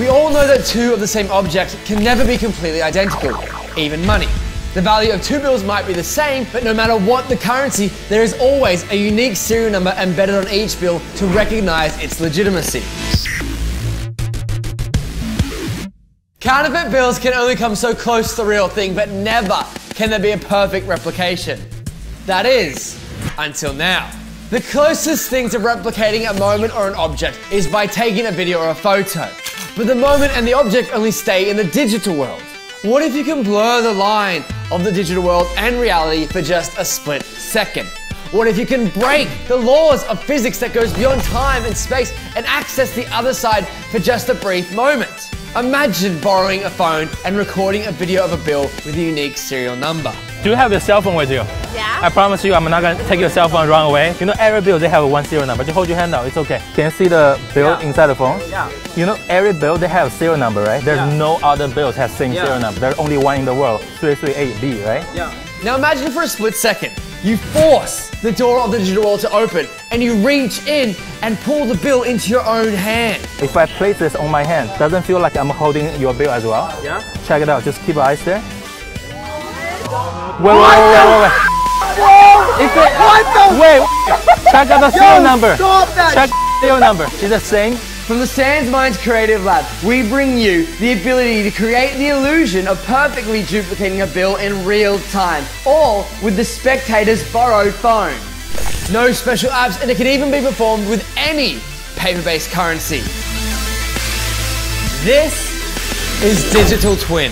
We all know that two of the same object can never be completely identical, even money. The value of two bills might be the same, but no matter what the currency, there is always a unique serial number embedded on each bill to recognize its legitimacy. Counterfeit bills can only come so close to the real thing, but never can there be a perfect replication. That is, until now. The closest thing to replicating a moment or an object is by taking a video or a photo. But the moment and the object only stay in the digital world. What if you can blur the line of the digital world and reality for just a split second? What if you can break the laws of physics that goes beyond time and space and access the other side for just a brief moment? Imagine borrowing a phone and recording a video of a bill with a unique serial number. Do you have your cell phone with you? Yeah. I promise you I'm not gonna take your cell phone and run away. You know every bill they have one serial number. Just hold your hand out, it's okay. Can you see the bill Yeah. inside the phone? Yeah. You know every bill they have a serial number, right? There's Yeah. no other bills have same Yeah. serial number. There's only one in the world, 338B, right? Yeah. Now imagine for a split second, you force the door of the digital world to open and you reach in and pull the bill into your own hand. If I place this on my hand, doesn't feel like I'm holding your bill as well? Yeah. Check it out, just keep your eyes there. Wait, wait, wait, wait, wait, wait. If it, What the- Wait, check out the serial number. Stop that! Check serial number. Is it same? From the SansMinds Creative Lab, we bring you the ability to create the illusion of perfectly duplicating a bill in real time, all with the spectator's borrowed phone. No special apps, and it can even be performed with any paper-based currency. This is Digital Twin.